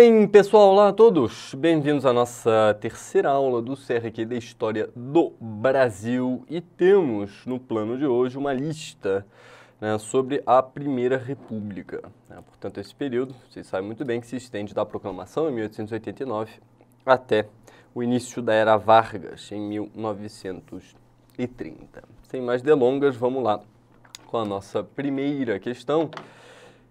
bem, pessoal? Olá a todos! Bem-vindos à nossa terceira aula do CRQ da História do Brasil e temos no plano de hoje uma lista né, sobre a Primeira República. Né? Portanto, esse período, vocês sabem muito bem que se estende da proclamação em 1889 até o início da Era Vargas em 1930. Sem mais delongas, vamos lá com a nossa primeira questão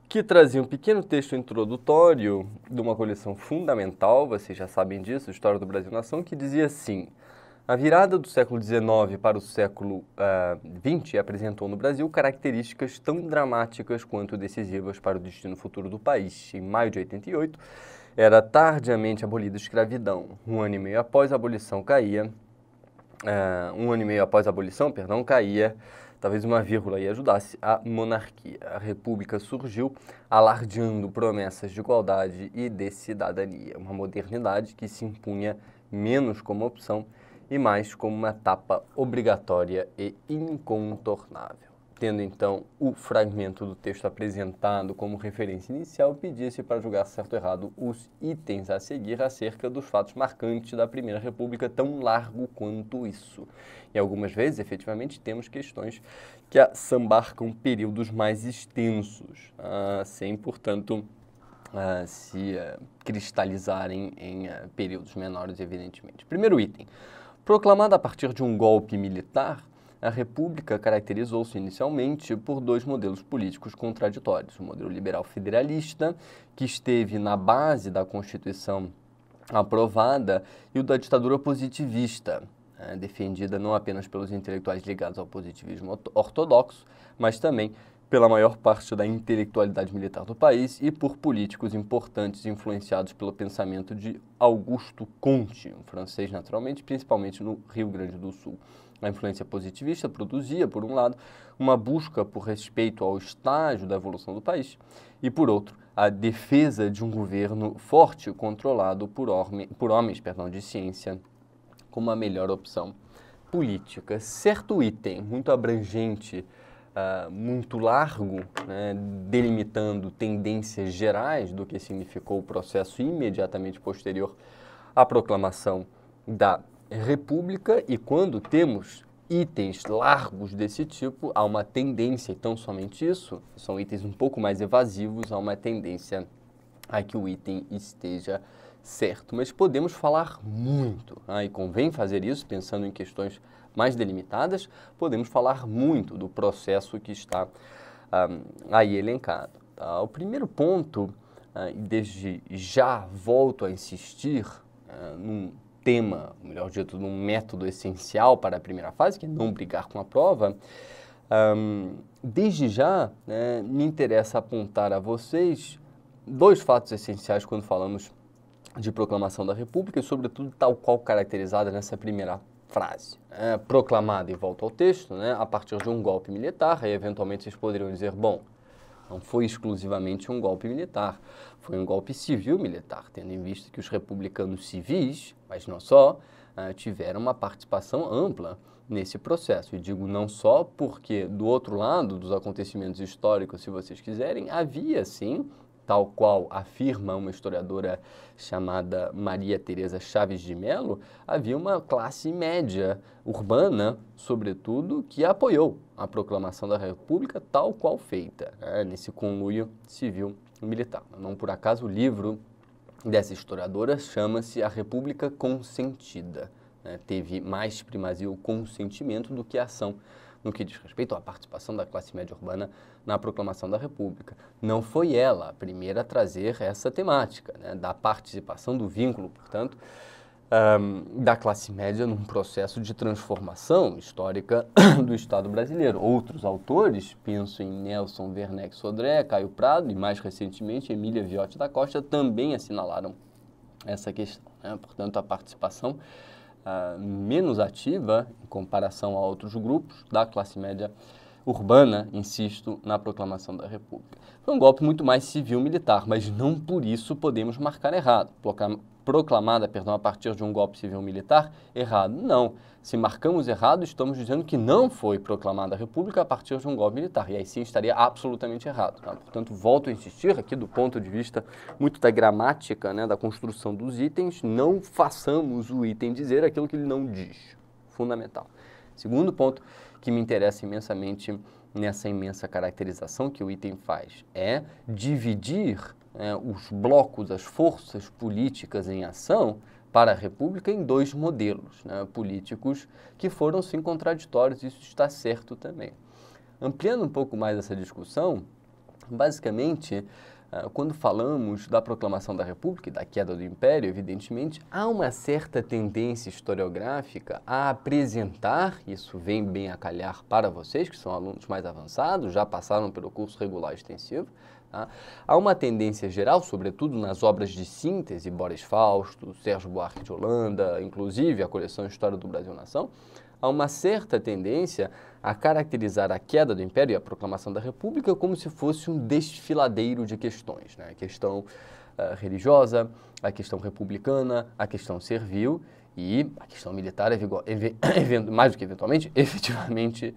que trazia um pequeno texto introdutório de uma coleção fundamental, vocês já sabem disso, História do Brasil Nação, que dizia assim: a virada do século XIX para o século XX uh, apresentou no Brasil características tão dramáticas quanto decisivas para o destino futuro do país. Em maio de 88, era tardiamente abolida a escravidão. Um ano e meio após a abolição caía, uh, um ano e meio após a abolição, perdão, caía talvez uma vírgula aí ajudasse, a monarquia. A república surgiu alardeando promessas de igualdade e de cidadania, uma modernidade que se impunha menos como opção e mais como uma etapa obrigatória e incontornável. Tendo então o fragmento do texto apresentado como referência inicial, pedia-se para julgar certo ou errado os itens a seguir acerca dos fatos marcantes da Primeira República, tão largo quanto isso. E algumas vezes, efetivamente, temos questões que sambarcam períodos mais extensos, uh, sem, portanto, uh, se uh, cristalizarem em períodos menores, evidentemente. Primeiro item. Proclamada a partir de um golpe militar, a República caracterizou-se inicialmente por dois modelos políticos contraditórios: o modelo liberal federalista, que esteve na base da Constituição aprovada, e o da ditadura positivista, né, defendida não apenas pelos intelectuais ligados ao positivismo ortodoxo, mas também pela maior parte da intelectualidade militar do país e por políticos importantes influenciados pelo pensamento de Augusto Comte, um francês naturalmente, principalmente no Rio Grande do Sul. A influência positivista produzia, por um lado, uma busca por respeito ao estágio da evolução do país e, por outro, a defesa de um governo forte controlado por, por homens perdão, de ciência como a melhor opção política. Certo item muito abrangente, uh, muito largo, né, delimitando tendências gerais do que significou o processo imediatamente posterior à proclamação da república e quando temos itens largos desse tipo, há uma tendência, então somente isso, são itens um pouco mais evasivos, há uma tendência a que o item esteja certo. Mas podemos falar muito, ah, e convém fazer isso pensando em questões mais delimitadas, podemos falar muito do processo que está ah, aí elencado. Tá? O primeiro ponto, uh, desde já volto a insistir uh, num tema, melhor dito, num método essencial para a primeira fase, que é não brigar com a prova, desde já né, me interessa apontar a vocês dois fatos essenciais quando falamos de proclamação da República e, sobretudo, tal qual caracterizada nessa primeira frase. Né, proclamada e volta ao texto, né, a partir de um golpe militar, aí eventualmente vocês poderiam dizer, bom, não foi exclusivamente um golpe militar, foi um golpe civil-militar, tendo em vista que os republicanos civis, mas não só, uh, tiveram uma participação ampla nesse processo. E digo não só porque, do outro lado dos acontecimentos históricos, se vocês quiserem, havia sim tal qual afirma uma historiadora chamada Maria Teresa Chaves de Mello, havia uma classe média urbana, sobretudo, que apoiou a proclamação da República tal qual feita, né, nesse conluio civil-militar. Não por acaso o livro dessa historiadora chama-se A República Consentida. Né, teve mais primazia o consentimento do que a ação no que diz respeito à participação da classe média urbana na proclamação da República. Não foi ela a primeira a trazer essa temática, né, da participação, do vínculo, portanto, um, da classe média num processo de transformação histórica do Estado brasileiro. Outros autores, penso em Nelson Werneck Sodré, Caio Prado e, mais recentemente, Emília Viotti da Costa, também assinalaram essa questão. Né? Portanto, a participação uh, menos ativa em comparação a outros grupos da classe média urbana, insisto, na proclamação da República. Foi um golpe muito mais civil-militar, mas não por isso podemos marcar errado. proclamada, perdão, a partir de um golpe civil-militar? Errado. Não. Se marcamos errado, estamos dizendo que não foi proclamada a República a partir de um golpe militar. E aí sim estaria absolutamente errado. Tá? Portanto, volto a insistir aqui do ponto de vista muito da gramática, né, da construção dos itens, não façamos o item dizer aquilo que ele não diz. Fundamental. Segundo ponto que me interessa imensamente nessa imensa caracterização que o item faz é dividir é, os blocos, as forças políticas em ação para a República em dois modelos né, políticos que foram sim contraditórios, isso está certo também. Ampliando um pouco mais essa discussão, basicamente, quando falamos da proclamação da República e da queda do Império, evidentemente, há uma certa tendência historiográfica a apresentar, isso vem bem a calhar para vocês, que são alunos mais avançados, já passaram pelo curso regular extensivo, Tá? Há uma tendência geral, sobretudo nas obras de síntese, Boris Fausto, Sérgio Buarque de Holanda, inclusive a coleção História do Brasil Nação, há uma certa tendência a caracterizar a queda do Império e a proclamação da República como se fosse um desfiladeiro de questões. Né? A questão uh, religiosa, a questão republicana, a questão servil e a questão militar, mais do que eventualmente, efetivamente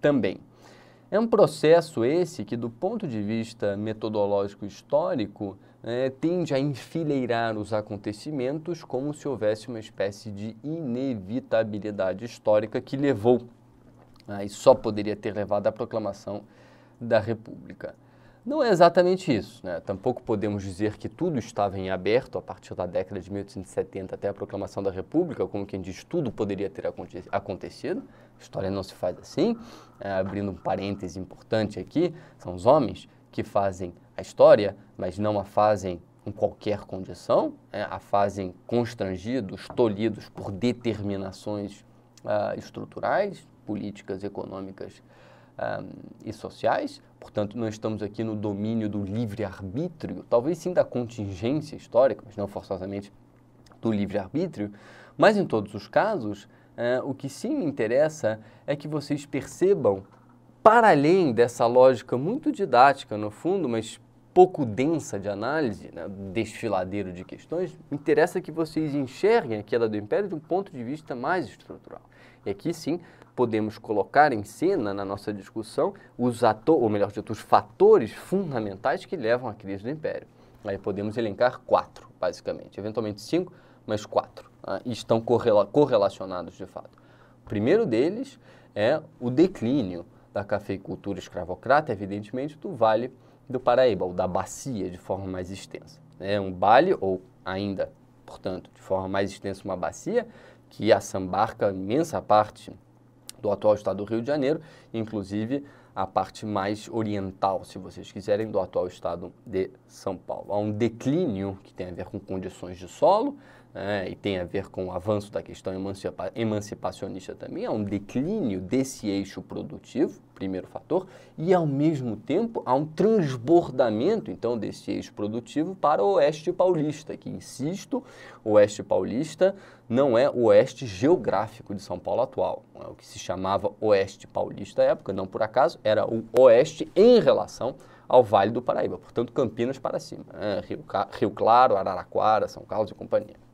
também. É um processo esse que, do ponto de vista metodológico histórico, é, tende a enfileirar os acontecimentos como se houvesse uma espécie de inevitabilidade histórica que levou, né, e só poderia ter levado à proclamação da República. Não é exatamente isso. Né? Tampouco podemos dizer que tudo estava em aberto a partir da década de 1870 até a proclamação da República, como quem diz, tudo poderia ter acontecido. A história não se faz assim. É, abrindo um parêntese importante aqui, são os homens que fazem a história, mas não a fazem em qualquer condição, é, a fazem constrangidos, tolhidos por determinações uh, estruturais, políticas, econômicas uh, e sociais. Portanto, não estamos aqui no domínio do livre-arbítrio, talvez sim da contingência histórica, mas não forçosamente do livre-arbítrio. Mas em todos os casos, é, o que sim me interessa é que vocês percebam, para além dessa lógica muito didática, no fundo, mas pouco densa de análise, né, desfiladeiro de questões, interessa que vocês enxerguem a queda do Império de um ponto de vista mais estrutural. E aqui sim podemos colocar em cena na nossa discussão os atores, ou melhor dito, os fatores fundamentais que levam à crise do Império. Aí podemos elencar quatro, basicamente, eventualmente cinco, mas quatro ah, estão correla correlacionados de fato. O primeiro deles é o declínio da cafeicultura escravocrata, evidentemente, do Vale do Paraíba, ou da bacia de forma mais extensa. É um vale, ou ainda, portanto, de forma mais extensa, uma bacia, que assambarca imensa parte do atual estado do Rio de Janeiro, inclusive a parte mais oriental, se vocês quiserem, do atual estado de São Paulo. Há um declínio que tem a ver com condições de solo, é, e tem a ver com o avanço da questão emancipa emancipacionista também, há um declínio desse eixo produtivo, primeiro fator, e ao mesmo tempo há um transbordamento então desse eixo produtivo para o oeste paulista, que insisto, o oeste paulista não é o oeste geográfico de São Paulo atual, é o que se chamava oeste paulista à época, não por acaso, era o oeste em relação ao Vale do Paraíba, portanto Campinas para cima, né? Rio, Rio Claro, Araraquara, São Carlos e companhia.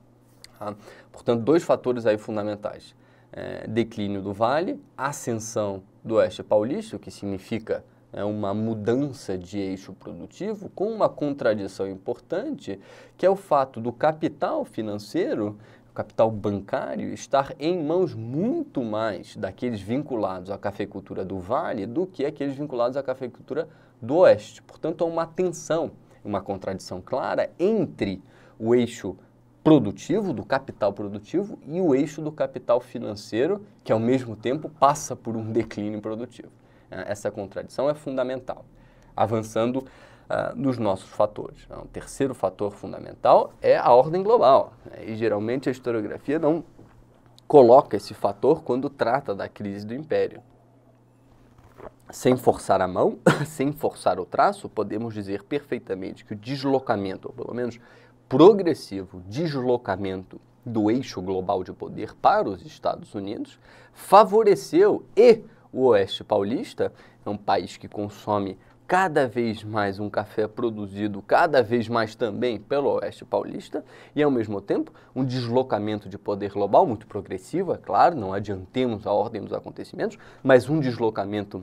Tá? Portanto, dois fatores aí fundamentais. É, declínio do vale, ascensão do oeste paulista, o que significa é, uma mudança de eixo produtivo, com uma contradição importante, que é o fato do capital financeiro, o capital bancário, estar em mãos muito mais daqueles vinculados à cafeicultura do vale do que aqueles vinculados à cafeicultura do oeste. Portanto, há uma tensão, uma contradição clara entre o eixo produtivo, do capital produtivo, e o eixo do capital financeiro, que ao mesmo tempo passa por um declínio produtivo. É, essa contradição é fundamental. Avançando uh, nos nossos fatores. O então, terceiro fator fundamental é a ordem global. Né? E geralmente a historiografia não coloca esse fator quando trata da crise do império. Sem forçar a mão, sem forçar o traço, podemos dizer perfeitamente que o deslocamento, ou pelo menos progressivo deslocamento do eixo global de poder para os Estados Unidos favoreceu e o Oeste Paulista, é um país que consome cada vez mais um café produzido cada vez mais também pelo Oeste Paulista e, ao mesmo tempo, um deslocamento de poder global muito progressivo, é claro, não adiantemos a ordem dos acontecimentos, mas um deslocamento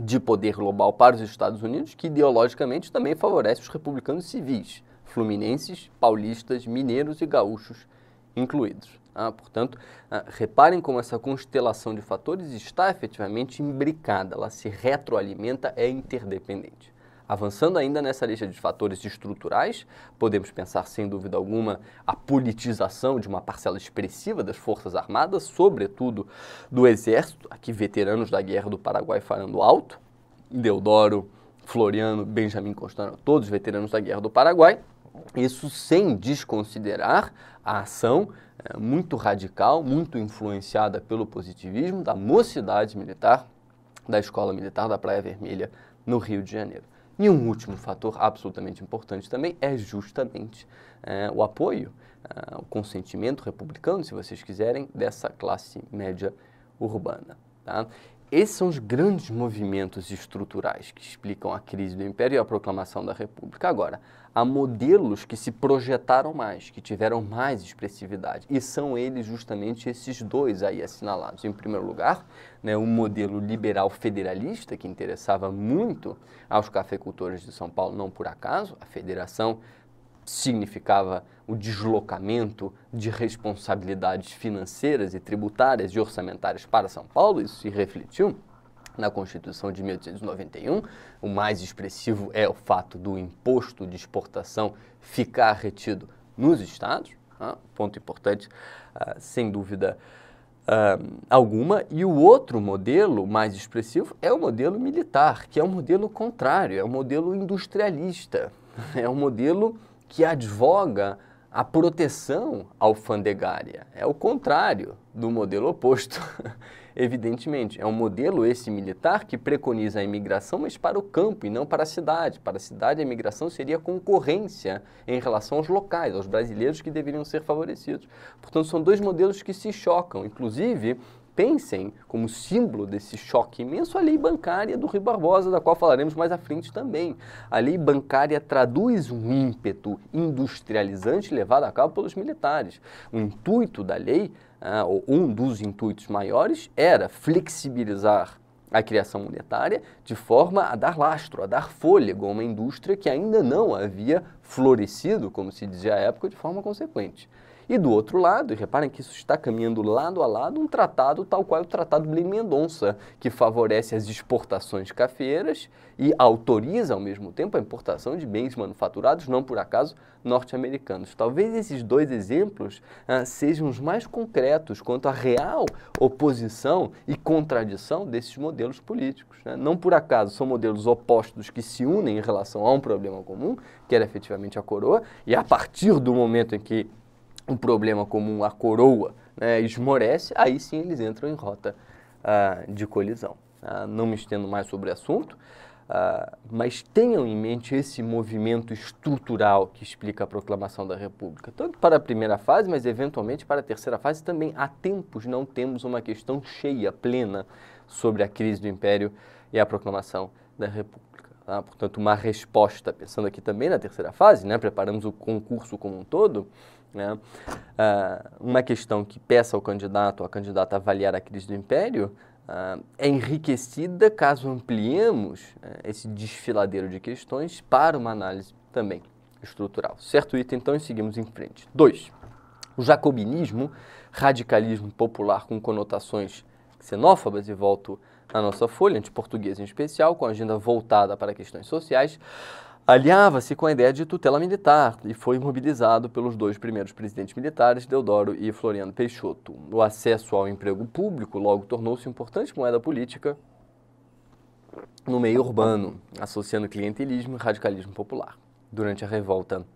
de poder global para os Estados Unidos que ideologicamente também favorece os republicanos civis, fluminenses, paulistas, mineiros e gaúchos incluídos. Ah, portanto, ah, reparem como essa constelação de fatores está efetivamente imbricada, ela se retroalimenta, é interdependente. Avançando ainda nessa lista de fatores estruturais, podemos pensar sem dúvida alguma a politização de uma parcela expressiva das Forças Armadas, sobretudo do Exército, aqui veteranos da Guerra do Paraguai falando alto, Deodoro, Floriano, Benjamin Constant, todos veteranos da Guerra do Paraguai, isso sem desconsiderar a ação é, muito radical, muito influenciada pelo positivismo da mocidade militar da Escola Militar da Praia Vermelha, no Rio de Janeiro. E um último fator absolutamente importante também é justamente é, o apoio, é, o consentimento republicano, se vocês quiserem, dessa classe média urbana. Tá? Esses são os grandes movimentos estruturais que explicam a crise do Império e a proclamação da República. Agora, há modelos que se projetaram mais, que tiveram mais expressividade, e são eles justamente esses dois aí assinalados. Em primeiro lugar, né, um modelo liberal federalista que interessava muito aos cafeicultores de São Paulo, não por acaso, a federação significava o deslocamento de responsabilidades financeiras e tributárias e orçamentárias para São Paulo, isso se refletiu na Constituição de 1891. O mais expressivo é o fato do imposto de exportação ficar retido nos estados, ah, ponto importante, ah, sem dúvida ah, alguma. E o outro modelo mais expressivo é o modelo militar, que é um modelo contrário, é um modelo industrialista, é um modelo que advoga a proteção alfandegária. É o contrário do modelo oposto, evidentemente. É um modelo esse militar que preconiza a imigração, mas para o campo e não para a cidade. Para a cidade, a imigração seria concorrência em relação aos locais, aos brasileiros que deveriam ser favorecidos. Portanto, são dois modelos que se chocam. Inclusive, pensem como símbolo desse choque imenso a lei bancária do Rio Barbosa, da qual falaremos mais à frente também. A lei bancária traduz um ímpeto industrializante levado a cabo pelos militares. O intuito da lei, ah, ou um dos intuitos maiores, era flexibilizar a criação monetária de forma a dar lastro, a dar fôlego a uma indústria que ainda não havia florescido, como se dizia à época, de forma consequente. E do outro lado, reparem que isso está caminhando lado a lado, um tratado tal qual o Tratado Blim Mendonça, que favorece as exportações cafeeiras e autoriza ao mesmo tempo a importação de bens manufaturados, não por acaso norte-americanos. Talvez esses dois exemplos ah, sejam os mais concretos quanto à real oposição e contradição desses modelos políticos. Né? Não por acaso são modelos opostos que se unem em relação a um problema comum, que era efetivamente a coroa, e a partir do momento em que um problema como a coroa né, esmorece, aí sim eles entram em rota uh, de colisão. Uh, não me estendo mais sobre o assunto, uh, mas tenham em mente esse movimento estrutural que explica a proclamação da República, tanto para a primeira fase, mas eventualmente para a terceira fase também. Há tempos não temos uma questão cheia, plena, sobre a crise do Império e a proclamação da República. Tá? Portanto, uma resposta, pensando aqui também na terceira fase, né, preparamos o concurso como um todo, né? Uh, uma questão que peça ao candidato ou a candidata avaliar a crise do império uh, é enriquecida caso ampliemos uh, esse desfiladeiro de questões para uma análise também estrutural. Certo item, então, e seguimos em frente. 2. O jacobinismo, radicalismo popular com conotações xenófobas, e volto à nossa folha, anti-português em especial, com agenda voltada para questões sociais, aliava-se com a ideia de tutela militar e foi mobilizado pelos dois primeiros presidentes militares, Deodoro e Floriano Peixoto. O acesso ao emprego público logo tornou-se importante moeda política no meio urbano, associando clientelismo e radicalismo popular. Durante a revolta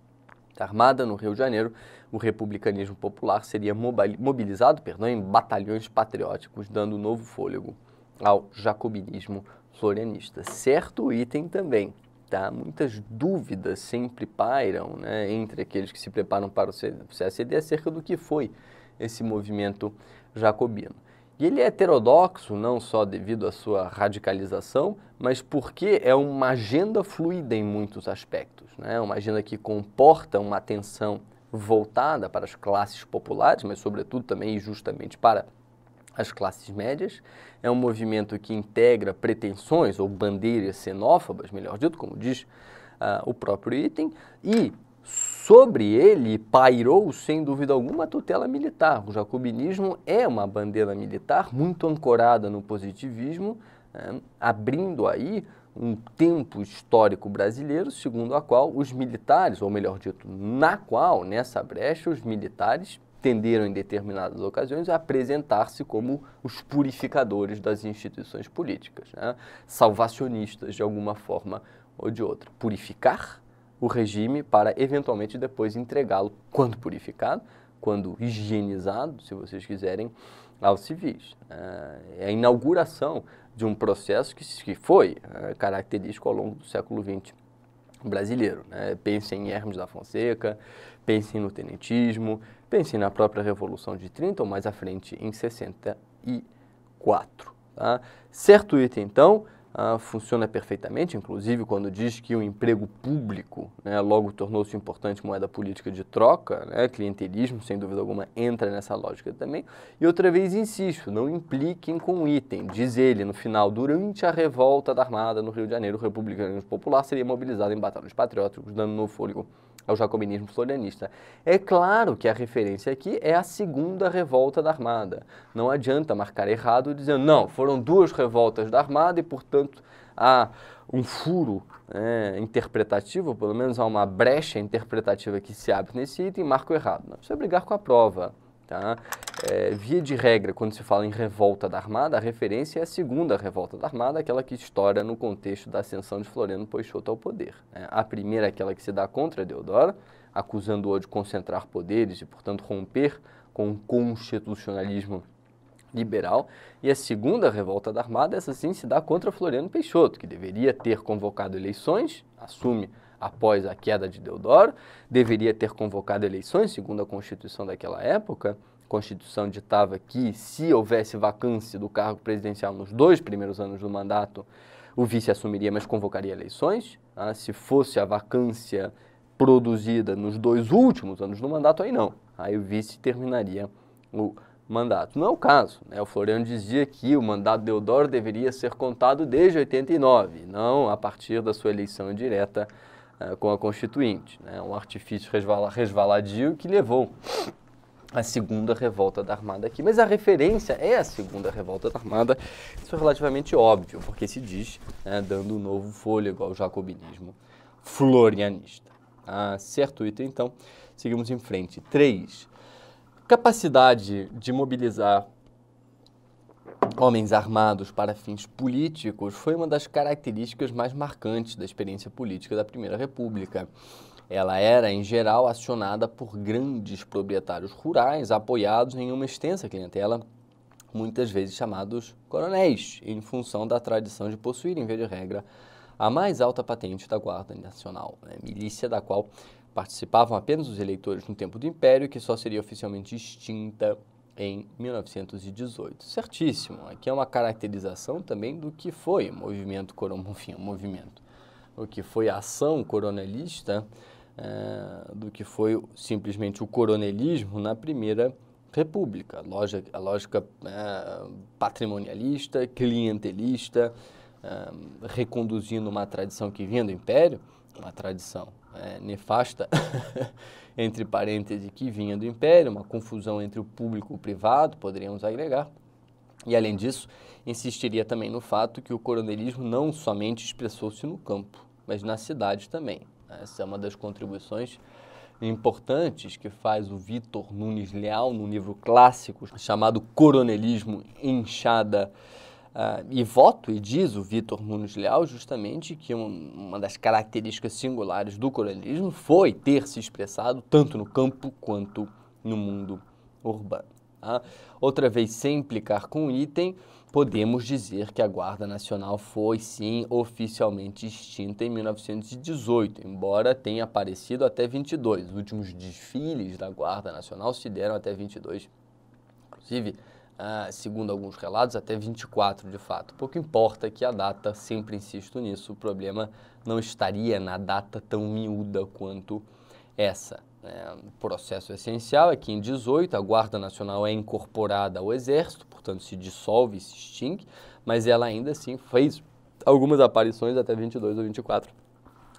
armada no Rio de Janeiro, o republicanismo popular seria mobilizado perdão, em batalhões patrióticos, dando novo fôlego ao jacobinismo florianista. Certo item também Tá? Muitas dúvidas sempre pairam né, entre aqueles que se preparam para o CSD acerca do que foi esse movimento jacobino. E ele é heterodoxo não só devido à sua radicalização, mas porque é uma agenda fluida em muitos aspectos. Né? Uma agenda que comporta uma atenção voltada para as classes populares, mas sobretudo também e justamente para as classes médias. É um movimento que integra pretensões ou bandeiras xenófobas, melhor dito, como diz uh, o próprio item, e Sobre ele pairou, sem dúvida alguma, a tutela militar. O jacobinismo é uma bandeira militar muito ancorada no positivismo, né, abrindo aí um tempo histórico brasileiro, segundo a qual os militares, ou melhor dito, na qual, nessa brecha, os militares tenderam em determinadas ocasiões a apresentar-se como os purificadores das instituições políticas, né? salvacionistas de alguma forma ou de outra. Purificar o regime para eventualmente depois entregá-lo, quando purificado, quando higienizado, se vocês quiserem, aos civis. É a inauguração de um processo que, foi é, característico ao longo do século XX brasileiro. Né? Pensem em Hermes da Fonseca, pensem no tenentismo, pensem na própria Revolução de 30 ou mais à frente em 64. Tá? Certo item, então, ah, funciona perfeitamente, inclusive quando diz que o emprego público né, logo tornou-se importante moeda política de troca, né, clientelismo, sem dúvida alguma, entra nessa lógica também. E outra vez insisto, não impliquem com item. Diz ele no final, durante a revolta da Armada no Rio de Janeiro, o republicanismo popular seria mobilizado em batalhas patrióticos, dando no fôlego ao jacobinismo florianista. É claro que a referência aqui é a segunda revolta da Armada. Não adianta marcar errado dizendo, não, foram duas revoltas da Armada e, portanto, há um furo é, interpretativo, pelo menos há uma brecha interpretativa que se abre nesse item, marco errado. Não precisa brigar com a prova. Tá? É, via de regra, quando se fala em revolta da Armada, a referência é a segunda revolta da Armada, aquela que estoura no contexto da ascensão de Floriano Peixoto ao poder. Né? A primeira é aquela que se dá contra Deodoro, acusando-o de concentrar poderes e, portanto, romper com o constitucionalismo liberal. E a segunda revolta da Armada, essa sim, se dá contra Floriano Peixoto, que deveria ter convocado eleições, assume após a queda de Deodoro, deveria ter convocado eleições, segundo a Constituição daquela época. Constituição ditava que, se houvesse vacância do cargo presidencial nos dois primeiros anos do mandato, o vice assumiria, mas convocaria eleições. Ah, se fosse a vacância produzida nos dois últimos anos do mandato, aí não. Aí o vice terminaria o mandato. Não é o caso. Né? O Floriano dizia que o mandato de Deodoro deveria ser contado desde 89, não a partir da sua eleição direta eh, com a Constituinte. Né? Um artifício resvala, resvaladio que levou a segunda revolta da Armada aqui. Mas a referência é a segunda revolta da Armada. Isso é relativamente óbvio, porque se diz, né, dando um novo fôlego ao jacobinismo florianista. Ah, certo item, então, seguimos em frente. 3. Capacidade de mobilizar homens armados para fins políticos foi uma das características mais marcantes da experiência política da Primeira República. Ela era, em geral, acionada por grandes proprietários rurais apoiados em uma extensa clientela, muitas vezes chamados coronéis, em função da tradição de possuir, em vez de regra, a mais alta patente da Guarda Nacional, né? milícia da qual participavam apenas os eleitores no tempo do Império, que só seria oficialmente extinta em 1918. Certíssimo. Aqui é uma caracterização também do que foi o movimento enfim, o movimento, o que foi a ação coronelista, é, do que foi simplesmente o coronelismo na primeira república, a lógica, a lógica é, patrimonialista, clientelista, é, reconduzindo uma tradição que vinha do império, uma tradição é, nefasta, entre parênteses, que vinha do Império, uma confusão entre o público e o privado, poderíamos agregar. E, além disso, insistiria também no fato que o coronelismo não somente expressou-se no campo, mas na cidade também. Essa é uma das contribuições importantes que faz o Vitor Nunes Leal no livro clássico chamado Coronelismo Enxada Uh, e voto e diz o Vitor Nunes Leal justamente que um, uma das características singulares do coronelismo foi ter se expressado tanto no campo quanto no mundo urbano. Tá? Outra vez, sem implicar com o item, podemos dizer que a Guarda Nacional foi sim oficialmente extinta em 1918, embora tenha aparecido até 22. Os últimos desfiles da Guarda Nacional se deram até 22. Inclusive, ah, segundo alguns relatos, até 24 de fato. Pouco importa que a data, sempre insisto nisso, o problema não estaria na data tão miúda quanto essa. É, processo essencial é que em 18 a Guarda Nacional é incorporada ao Exército, portanto se dissolve se extingue, mas ela ainda assim fez algumas aparições até 22 ou 24,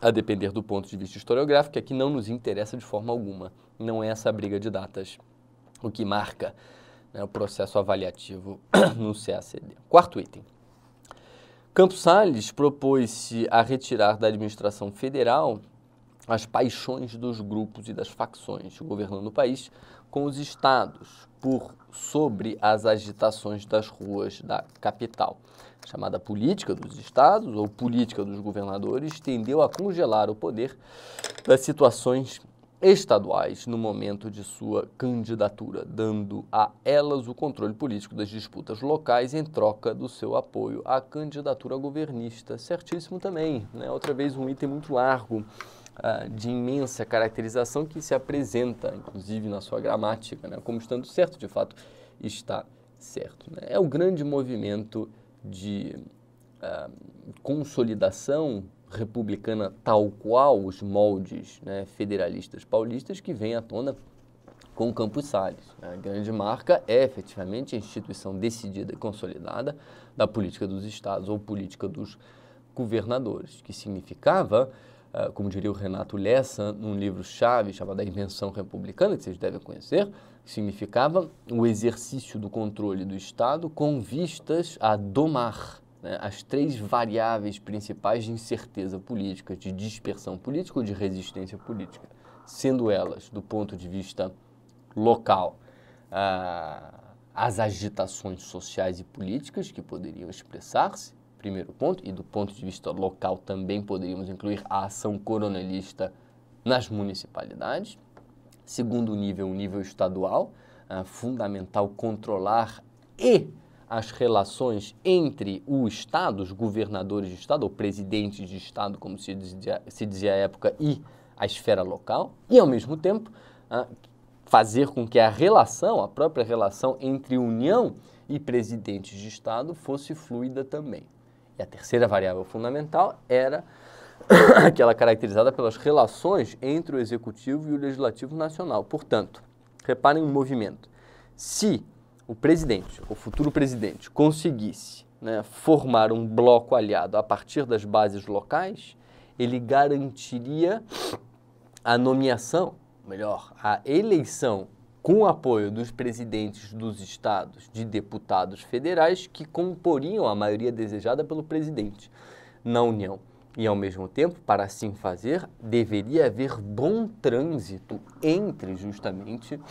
a depender do ponto de vista historiográfico, que aqui não nos interessa de forma alguma. Não é essa briga de datas o que marca né, o processo avaliativo no CACD. Quarto item. Campos Salles propôs-se a retirar da administração federal as paixões dos grupos e das facções governando o país com os estados por sobre as agitações das ruas da capital. Chamada política dos estados ou política dos governadores tendeu a congelar o poder das situações estaduais no momento de sua candidatura, dando a elas o controle político das disputas locais em troca do seu apoio à candidatura governista. Certíssimo também, né? outra vez um item muito largo uh, de imensa caracterização que se apresenta, inclusive na sua gramática, né? como estando certo, de fato está certo. Né? É o grande movimento de uh, consolidação republicana tal qual os moldes né, federalistas paulistas que vem à tona com Campos Salles. A grande marca é efetivamente a instituição decidida e consolidada da política dos estados ou política dos governadores, que significava, ah, como diria o Renato Lessa, num livro-chave chamado A Invenção Republicana, que vocês devem conhecer, significava o exercício do controle do Estado com vistas a domar né, as três variáveis principais de incerteza política, de dispersão política ou de resistência política, sendo elas, do ponto de vista local, ah, as agitações sociais e políticas que poderiam expressar-se, primeiro ponto, e do ponto de vista local também poderíamos incluir a ação coronelista nas municipalidades. Segundo nível, o nível estadual, ah, fundamental controlar e as relações entre o Estado, os governadores de Estado, ou presidentes de Estado, como se dizia, se dizia à época, e a esfera local, e ao mesmo tempo ah, fazer com que a relação, a própria relação entre União e presidentes de Estado fosse fluida também. E a terceira variável fundamental era aquela caracterizada pelas relações entre o Executivo e o Legislativo Nacional. Portanto, reparem o movimento. Se o presidente, o futuro presidente, conseguisse né, formar um bloco aliado a partir das bases locais, ele garantiria a nomeação, melhor, a eleição com o apoio dos presidentes dos estados de deputados federais que comporiam a maioria desejada pelo presidente na União. E, ao mesmo tempo, para assim fazer, deveria haver bom trânsito entre justamente uh,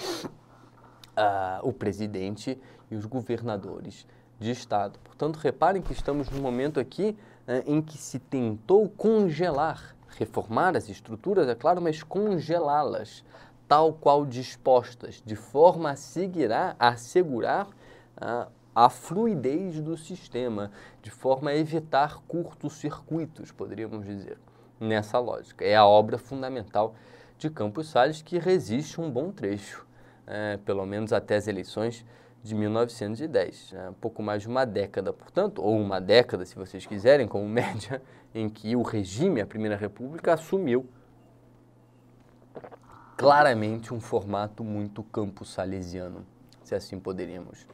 o presidente e os governadores de estado. Portanto, reparem que estamos num momento aqui uh, em que se tentou congelar, reformar as estruturas, é claro, mas congelá-las, tal qual dispostas, de forma a, seguirá, a assegurar uh, a fluidez do sistema, de forma a evitar curtos-circuitos, poderíamos dizer, nessa lógica. É a obra fundamental de Campos Salles que resiste um bom trecho é, pelo menos até as eleições de 1910, é, um pouco mais de uma década, portanto, ou uma década, se vocês quiserem, como média, em que o regime, a Primeira República, assumiu claramente um formato muito campo-salesiano, se assim poderíamos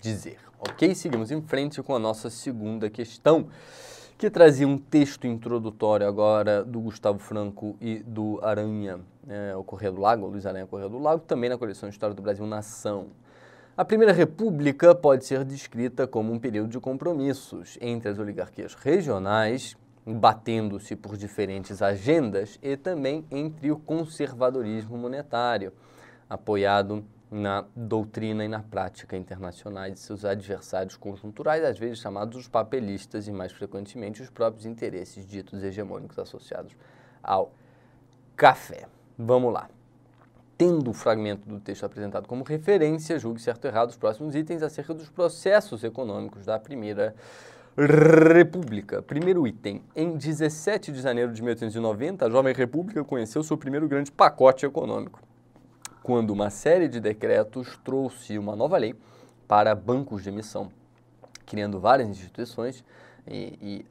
dizer. Ok? Seguimos em frente com a nossa segunda questão que trazia um texto introdutório agora do Gustavo Franco e do Aranha, é, o Correio do Lago, Luiz Aranha Correio do Lago, também na coleção História do Brasil Nação. A Primeira República pode ser descrita como um período de compromissos entre as oligarquias regionais, batendo-se por diferentes agendas, e também entre o conservadorismo monetário, apoiado na doutrina e na prática internacionais de seus adversários conjunturais, às vezes chamados os papelistas e mais frequentemente os próprios interesses ditos hegemônicos associados ao café. Vamos lá. Tendo o fragmento do texto apresentado como referência, julgue certo ou errado os próximos itens acerca dos processos econômicos da Primeira República. Primeiro item. Em 17 de janeiro de 1890, a Jovem República conheceu seu primeiro grande pacote econômico quando uma série de decretos trouxe uma nova lei para bancos de emissão, criando várias instituições e, e,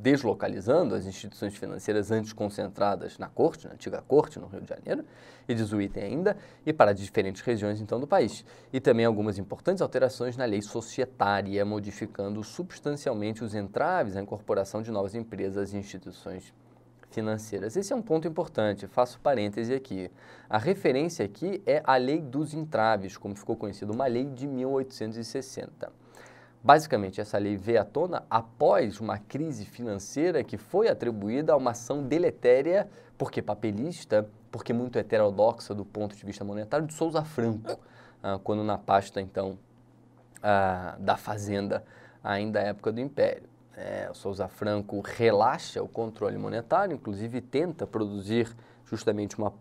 deslocalizando as instituições financeiras antes concentradas na corte, na antiga corte, no Rio de Janeiro, e item ainda, e para diferentes regiões então do país. E também algumas importantes alterações na lei societária, modificando substancialmente os entraves à incorporação de novas empresas e instituições financeiras. Esse é um ponto importante, faço parêntese aqui. A referência aqui é a Lei dos Entraves, como ficou conhecido, uma lei de 1860. Basicamente, essa lei veio à tona após uma crise financeira que foi atribuída a uma ação deletéria, porque papelista, porque muito heterodoxa do ponto de vista monetário, de Souza Franco, ah, quando na pasta, então, ah, da Fazenda, ainda à época do Império. É, o Souza Franco relaxa o controle monetário, inclusive tenta produzir justamente uma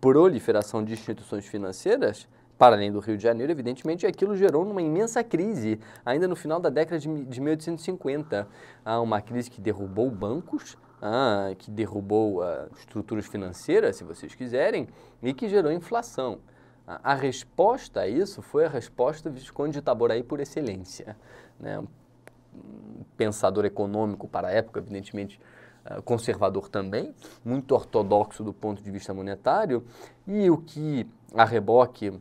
proliferação de instituições financeiras para além do Rio de Janeiro, evidentemente, aquilo gerou uma imensa crise, ainda no final da década de, de 1850. Ah, uma crise que derrubou bancos, ah, que derrubou ah, estruturas financeiras, se vocês quiserem, e que gerou inflação. Ah, a resposta a isso foi a resposta do Visconde de Itaboraí por excelência. Né? Um pensador econômico para a época, evidentemente, ah, conservador também, muito ortodoxo do ponto de vista monetário, e o que a reboque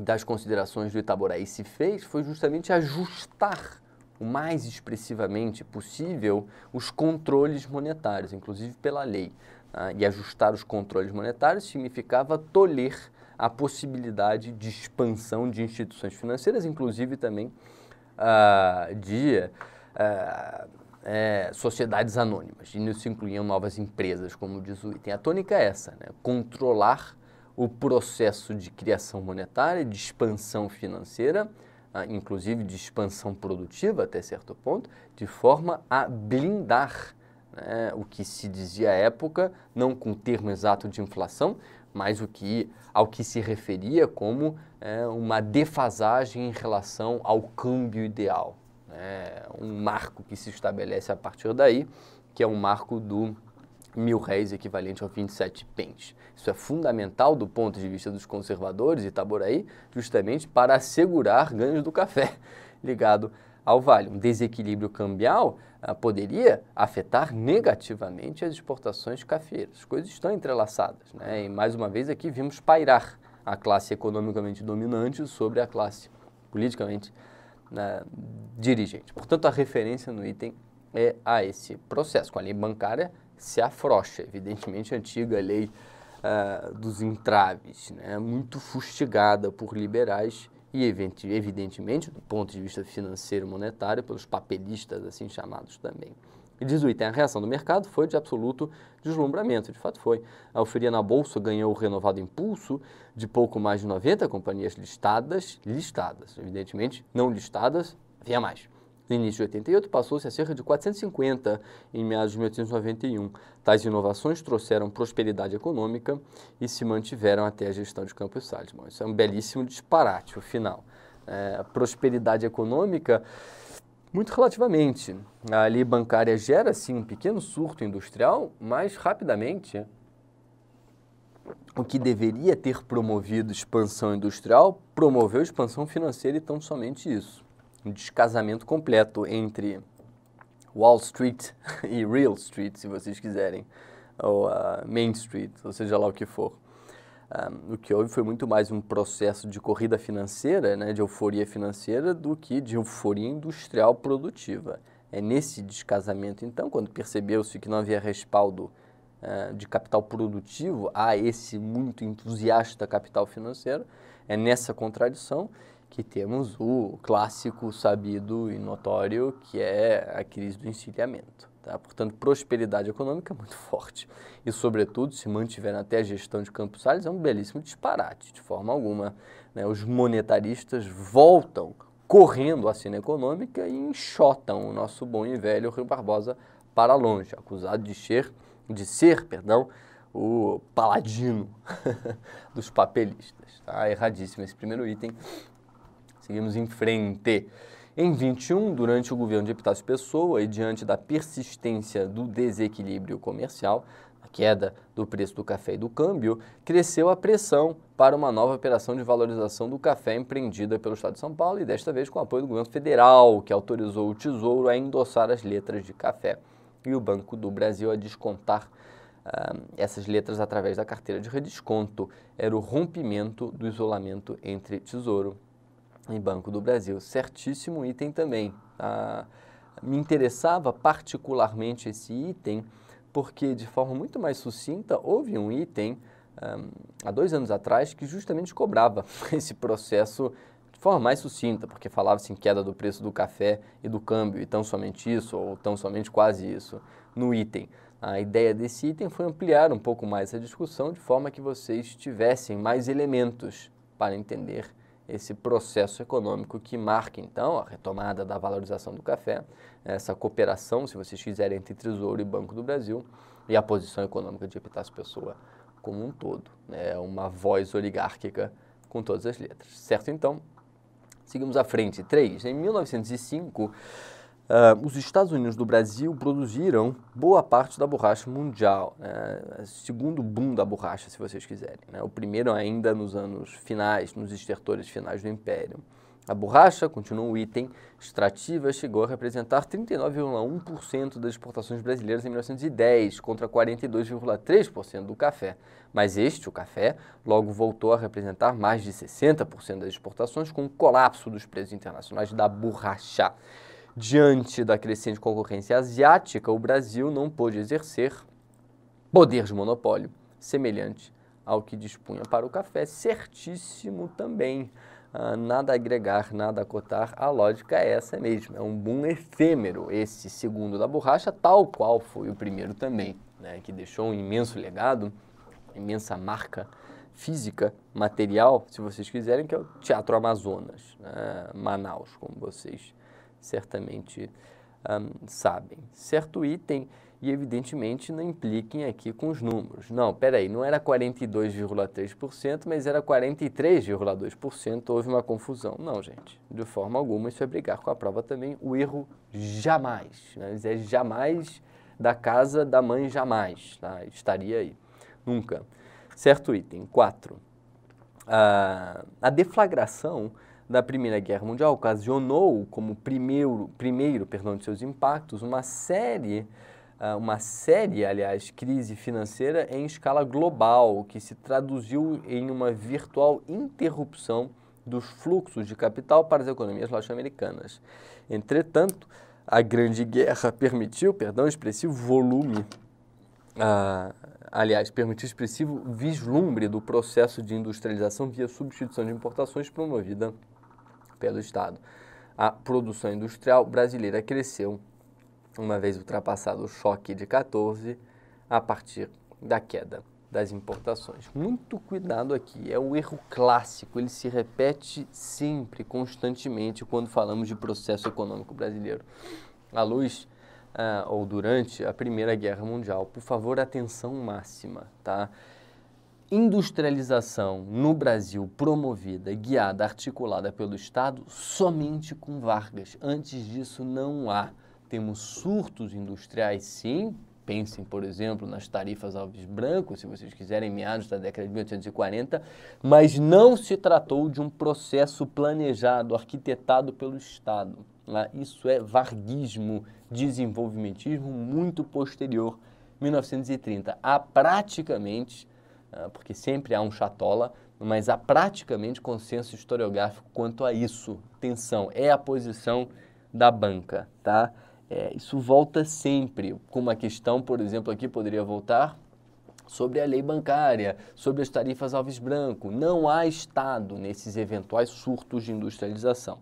das considerações do Itaboraí se fez foi justamente ajustar o mais expressivamente possível os controles monetários, inclusive pela lei. Tá? E ajustar os controles monetários significava toler a possibilidade de expansão de instituições financeiras, inclusive também uh, de uh, é, sociedades anônimas. E nisso incluíam novas empresas, como diz o item. A tônica é essa, né? controlar o processo de criação monetária, de expansão financeira, ah, inclusive de expansão produtiva até certo ponto, de forma a blindar né, o que se dizia à época, não com o termo exato de inflação, mas o que, ao que se referia como é, uma defasagem em relação ao câmbio ideal. Né, um marco que se estabelece a partir daí, que é um marco do mil réis equivalente a 27 pence. Isso é fundamental do ponto de vista dos conservadores Itaboraí, justamente para assegurar ganhos do café ligado ao vale. Um desequilíbrio cambial ah, poderia afetar negativamente as exportações cafeeiras. As coisas estão entrelaçadas. Né? E mais uma vez aqui vimos pairar a classe economicamente dominante sobre a classe politicamente né, dirigente. Portanto, a referência no item é a esse processo. Com a lei bancária se afrouxa. Evidentemente, a antiga lei uh, dos entraves, né, muito fustigada por liberais e, evidentemente, do ponto de vista financeiro monetário, pelos papelistas, assim chamados também. E diz o item, a reação do mercado foi de absoluto deslumbramento, de fato foi. A euforia na Bolsa ganhou o renovado impulso de pouco mais de 90 companhias listadas, listadas, evidentemente, não listadas, havia mais. No início de 88, passou-se a cerca de 450 em meados de 1891. Tais inovações trouxeram prosperidade econômica e se mantiveram até a gestão de Campos Salles. Bom, isso é um belíssimo disparate, o final. É, prosperidade econômica, muito relativamente. A lei bancária gera, sim, um pequeno surto industrial, mas rapidamente o que deveria ter promovido expansão industrial promoveu expansão financeira e tão somente isso um descasamento completo entre Wall Street e Real Street, se vocês quiserem, ou uh, Main Street, ou seja lá o que for. Um, o que houve foi muito mais um processo de corrida financeira, né, de euforia financeira, do que de euforia industrial produtiva. É nesse descasamento, então, quando percebeu-se que não havia respaldo uh, de capital produtivo a esse muito entusiasta capital financeiro, é nessa contradição que temos o clássico sabido e notório que é a crise do encilhamento. Tá? Portanto, prosperidade econômica muito forte. E, sobretudo, se mantiver até a gestão de Campos Salles, é um belíssimo disparate, de forma alguma. Né? Os monetaristas voltam correndo a cena econômica e enxotam o nosso bom e velho Rio Barbosa para longe, acusado de ser, de ser perdão, o paladino dos papelistas. Tá? Erradíssimo esse primeiro item. Seguimos em frente. Em 21, durante o governo de Epitácio Pessoa e diante da persistência do desequilíbrio comercial, queda do preço do café e do câmbio, cresceu a pressão para uma nova operação de valorização do café empreendida pelo Estado de São Paulo e desta vez com apoio do governo federal, que autorizou o Tesouro a endossar as letras de café e o Banco do Brasil a descontar uh, essas letras através da carteira de redesconto. Era o rompimento do isolamento entre Tesouro e Banco do Brasil. Certíssimo item também. Uh, me interessava particularmente esse item porque, de forma muito mais sucinta, houve um item um, há dois anos atrás que justamente cobrava esse processo de forma mais sucinta, porque falava-se em queda do preço do café e do câmbio, e tão somente isso, ou tão somente quase isso, no item. A ideia desse item foi ampliar um pouco mais a discussão, de forma que vocês tivessem mais elementos para entender esse processo econômico que marca, então, a retomada da valorização do café, essa cooperação, se vocês quiserem, entre Tesouro e Banco do Brasil e a posição econômica de Epitácio Pessoa como um todo. É né? uma voz oligárquica com todas as letras. Certo, então? Seguimos à frente. 3. Em 1905, Uh, os Estados Unidos do Brasil produziram boa parte da borracha mundial, né? segundo boom da borracha, se vocês quiserem. Né? O primeiro ainda nos anos finais, nos estertores finais do Império. A borracha, continua o item, extrativa chegou a representar 39,1% das exportações brasileiras em 1910, contra 42,3% do café. Mas este, o café, logo voltou a representar mais de 60% das exportações com o colapso dos preços internacionais da borracha. Diante da crescente concorrência asiática, o Brasil não pôde exercer poder de monopólio semelhante ao que dispunha para o café. Certíssimo também. Ah, nada a agregar, nada a cotar, a lógica é essa mesmo. É um boom efêmero, esse segundo da borracha, tal qual foi o primeiro também, né, que deixou um imenso legado, imensa marca física, material, se vocês quiserem, que é o Teatro Amazonas, né, Manaus, como vocês certamente um, sabem. Certo item e evidentemente não impliquem aqui com os números. Não, peraí, não era 42,3%, mas era 43,2%, houve uma confusão. Não, gente, de forma alguma isso é brigar com a prova também. O erro jamais, né? é jamais da casa da mãe jamais, tá? estaria aí, nunca. Certo item, 4. Ah, a deflagração da Primeira Guerra Mundial ocasionou como primeiro, primeiro perdão, de seus impactos uma série, uh, uma série, aliás, crise financeira em escala global, que se traduziu em uma virtual interrupção dos fluxos de capital para as economias latino-americanas. Entretanto, a Grande Guerra permitiu, perdão, expressivo volume, uh, aliás, permitiu expressivo vislumbre do processo de industrialização via substituição de importações promovida pelo Estado. A produção industrial brasileira cresceu, uma vez ultrapassado o choque de 14, a partir da queda das importações. Muito cuidado aqui, é um erro clássico, ele se repete sempre, constantemente, quando falamos de processo econômico brasileiro. À luz uh, ou durante a Primeira Guerra Mundial, por favor, atenção máxima, tá? Industrialização no Brasil promovida, guiada, articulada pelo Estado somente com Vargas. Antes disso não há. Temos surtos industriais, sim. Pensem, por exemplo, nas tarifas Alves Branco, se vocês quiserem, meados da década de 1840, mas não se tratou de um processo planejado, arquitetado pelo Estado. Isso é varguismo, desenvolvimentismo muito posterior, 1930. Há praticamente porque sempre há um chatola, mas há praticamente consenso historiográfico quanto a isso. Atenção, é a posição da banca, tá? É, isso volta sempre com uma questão, por exemplo, aqui poderia voltar sobre a lei bancária, sobre as tarifas Alves Branco. Não há Estado nesses eventuais surtos de industrialização.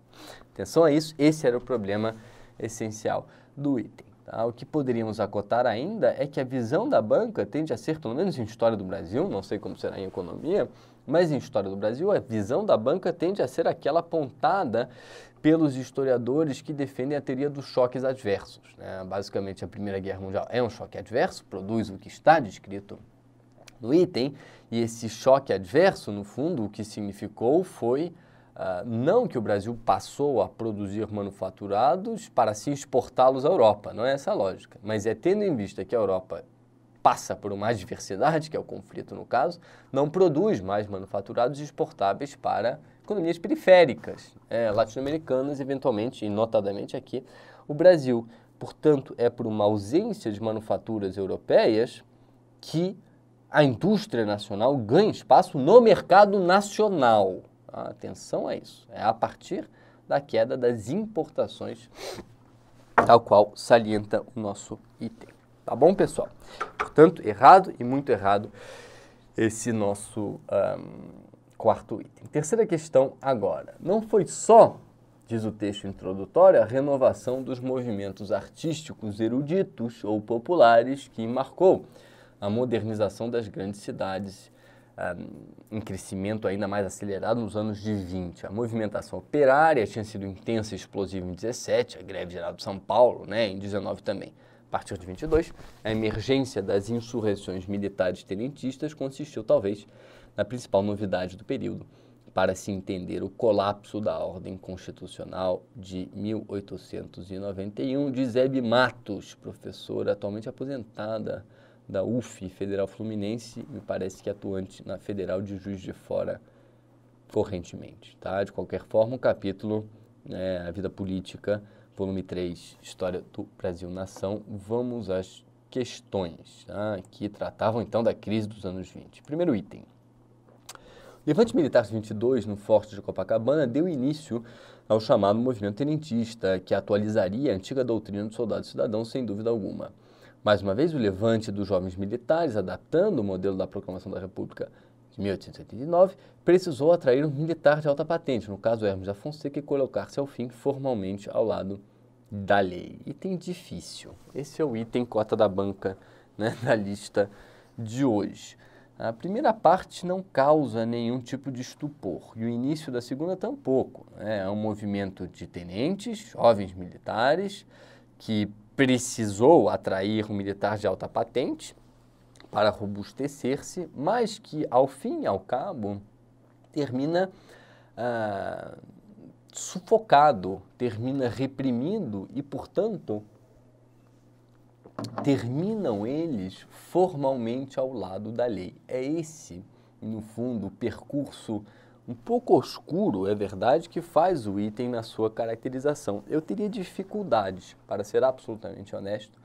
Atenção a isso, esse era o problema essencial do item. Tá? O que poderíamos acotar ainda é que a visão da banca tende a ser, pelo menos em história do Brasil, não sei como será em economia, mas em história do Brasil, a visão da banca tende a ser aquela apontada pelos historiadores que defendem a teoria dos choques adversos. Né? Basicamente, a Primeira Guerra Mundial é um choque adverso, produz o que está descrito no item, e esse choque adverso, no fundo, o que significou foi Uh, não que o Brasil passou a produzir manufaturados para assim exportá-los à Europa, não é essa a lógica, mas é tendo em vista que a Europa passa por uma adversidade, que é o conflito no caso, não produz mais manufaturados exportáveis para economias periféricas, é, latino-americanas, eventualmente, e notadamente aqui, o Brasil. Portanto, é por uma ausência de manufaturas europeias que a indústria nacional ganha espaço no mercado nacional. Atenção a isso. É a partir da queda das importações, tal qual salienta o nosso item. Tá bom, pessoal? Portanto, errado e muito errado esse nosso um, quarto item. Terceira questão agora. Não foi só, diz o texto introdutório, a renovação dos movimentos artísticos eruditos ou populares que marcou a modernização das grandes cidades um, em crescimento ainda mais acelerado nos anos de 20. A movimentação operária tinha sido intensa e explosiva em 17, a greve geral de São Paulo, né, em 19 também. A partir de 22, a emergência das insurreições militares tenentistas consistiu, talvez, na principal novidade do período, para se entender o colapso da ordem constitucional de 1891, de Zeb Matos, professora atualmente aposentada da UF, Federal Fluminense, me parece que atuante na Federal de Juiz de Fora correntemente. Tá? De qualquer forma, o capítulo, né, A Vida Política, volume 3, História do Brasil-Nação, vamos às questões tá? que tratavam então da crise dos anos 20. Primeiro item. Levante Militar 22, no Forte de Copacabana, deu início ao chamado movimento tenentista, que atualizaria a antiga doutrina do soldado-cidadão, sem dúvida alguma. Mais uma vez, o levante dos jovens militares, adaptando o modelo da Proclamação da República de 1889, precisou atrair um militar de alta patente, no caso Hermes da Fonseca, e colocar-se ao fim formalmente ao lado da lei. Item difícil. Esse é o item cota da banca né, lista de hoje. A primeira parte não causa nenhum tipo de estupor e o início da segunda tampouco. Né? É um movimento de tenentes, jovens militares, que precisou atrair um militar de alta patente para robustecer-se, mas que, ao fim e ao cabo, termina ah, sufocado, termina reprimido e, portanto, terminam eles formalmente ao lado da lei. É esse, no fundo, o percurso um pouco oscuro, é verdade, que faz o item na sua caracterização. Eu teria dificuldades, para ser absolutamente honesto,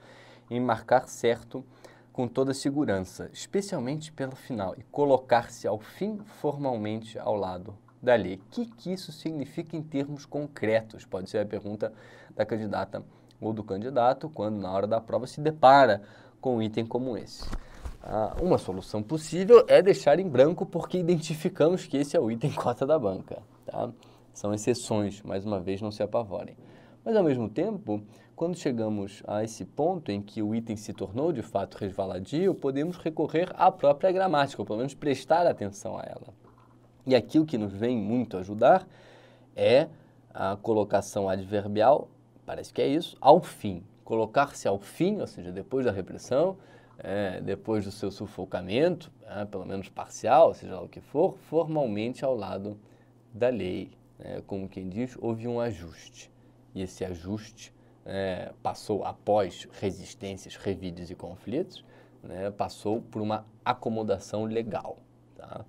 em marcar certo com toda segurança, especialmente pelo final, e colocar-se ao fim formalmente ao lado da lei. O que, que isso significa em termos concretos? Pode ser a pergunta da candidata ou do candidato quando, na hora da prova, se depara com um item como esse. Ah, uma solução possível é deixar em branco porque identificamos que esse é o item cota da banca. Tá? São exceções, mais uma vez, não se apavorem. Mas, ao mesmo tempo, quando chegamos a esse ponto em que o item se tornou de fato resvaladio, podemos recorrer à própria gramática, ou pelo menos prestar atenção a ela. E aqui o que nos vem muito ajudar é a colocação adverbial parece que é isso, ao fim. Colocar-se ao fim, ou seja, depois da repressão, é, depois do seu sufocamento, é, pelo menos parcial, seja lá o que for, formalmente ao lado da lei. É, como quem diz, houve um ajuste. E esse ajuste é, passou, após resistências, revides e conflitos, né, passou por uma acomodação legal. Tá?